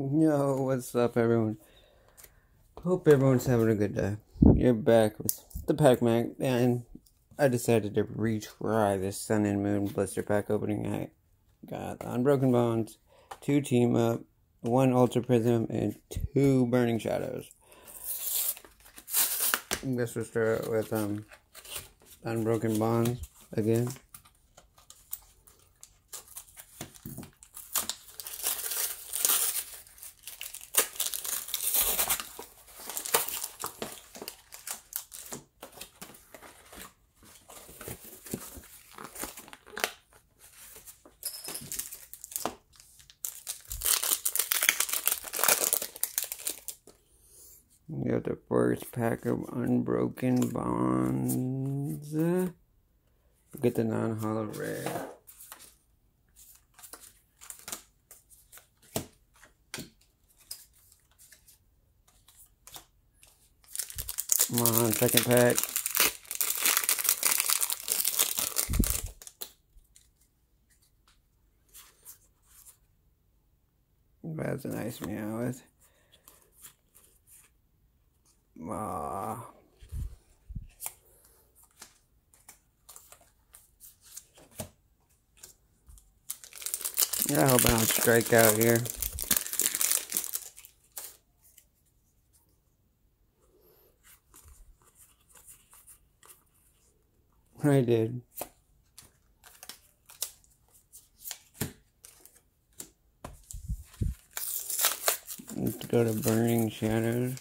Yo, what's up, everyone? Hope everyone's having a good day. You're back with the PackMack, and I decided to retry this Sun and Moon blister pack opening. I got Unbroken Bonds, two Team Up, one Ultra Prism, and two Burning Shadows. This will start with um, Unbroken Bonds again. Got the first pack of Unbroken Bonds. Get the non-holo red. Come on, second pack. That's a nice Meowth. Ah. I hope I don't strike out here. I did. Let's go to Burning Shadows.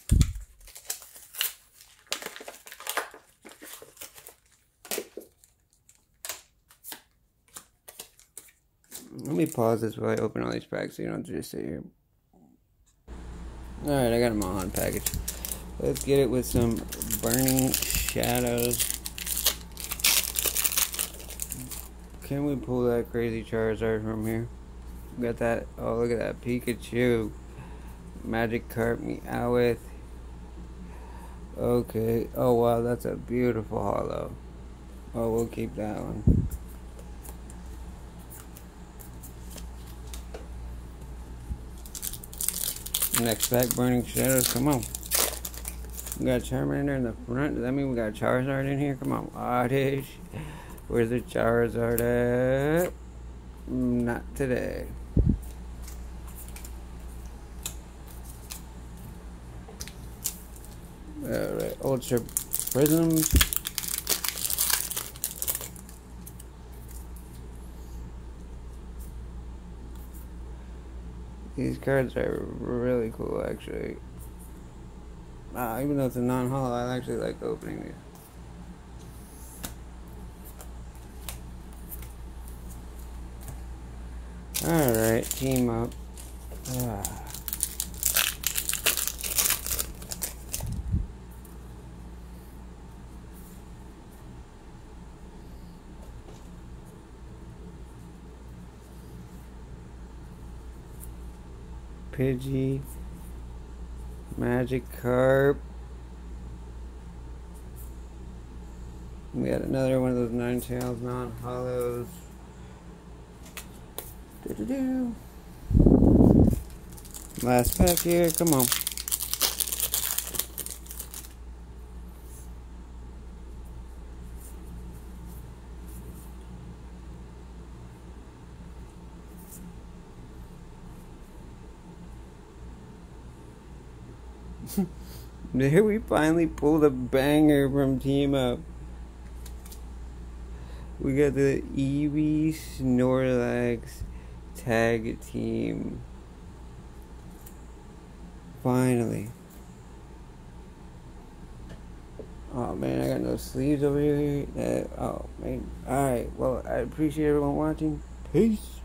Let me pause this while I open all these packs so you don't just sit here. Alright, I got them all on package. Let's get it with some Burning Shadows. Can we pull that crazy Charizard from here? We Got that. Oh, look at that Pikachu. Magikarp Meowth. Okay. Oh, wow. That's a beautiful holo. Oh, we'll keep that one. Next pack, Burning Shadows. Come on. We got Charmander in the front. Does that mean we got Charizard in here? Come on, Oddish. Where's the Charizard at? Not today. Alright, Ultra Prism. These cards are really cool, actually. Uh, even though it's a non-holo, I actually like opening these. Alright, team up. Ah. Pidgey, Magikarp. We got another one of those nine tails, non-holos. Do do do. Last pack here, come on. There we finally pulled a banger from Team Up. We got the Eevee Snorlax tag team. Finally. Oh man, I got no sleeves over here. Uh, oh man. Alright, well, I appreciate everyone watching. Peace.